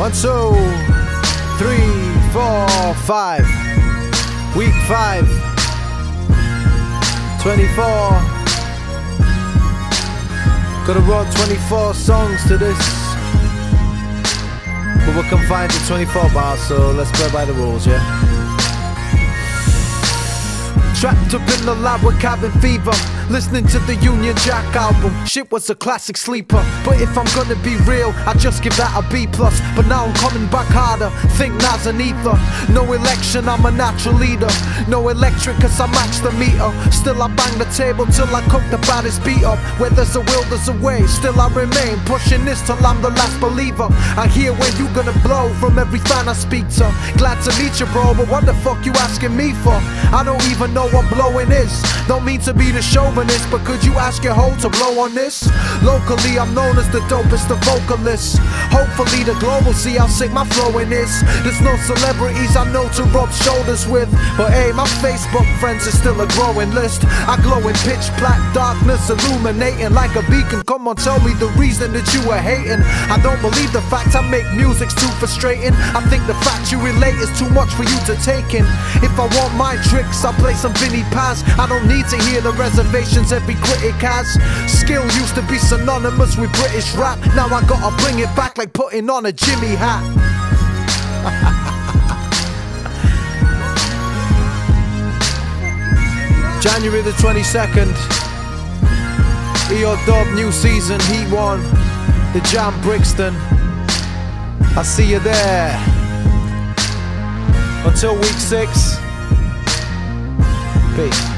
One, two, three, four, five. Week five. 24. Gotta wrote 24 songs to this. But we're confined to 24 bars, so let's play by the rules, yeah? Trapped in the lab with cabin fever. Listening to the Union Jack album. Shit was a classic sleeper. But if I'm gonna be real, I just give that a B plus. But now I'm coming back harder. Think Nas and ether. No election, I'm a natural leader. No electric, cause I match the meter. Still I bang the table till I cook the baddest beat up. Where there's a will, there's a way. Still I remain pushing this till I'm the last believer. I hear where you gonna blow from every fan I speak to. Glad to meet you, bro, but what the fuck you asking me for? I don't even know what blowing is. Don't mean to be the chauvinist, but could you ask your hoe to blow on this? Locally, I'm known as the dopest of vocalists. Hopefully, the global see how sick my flowing is. There's no celebrities I know to rub shoulders with, but hey, my Facebook friends is still a growing list. I glow in pitch black darkness, illuminating like a beacon. Come on, tell me the reason that you are hating. I don't believe the fact I make music's too frustrating. I think the fact you relate is too much for you to take in. If I want my tricks, I play some Vinnie I don't need to hear the reservations every critic has. Skill used to be synonymous with British rap. Now I gotta bring it back like putting on a Jimmy hat. January the 22nd. EO Dub, new season, Heat 1. The Jamm Brixton. I see you there. Until week 6. Peace.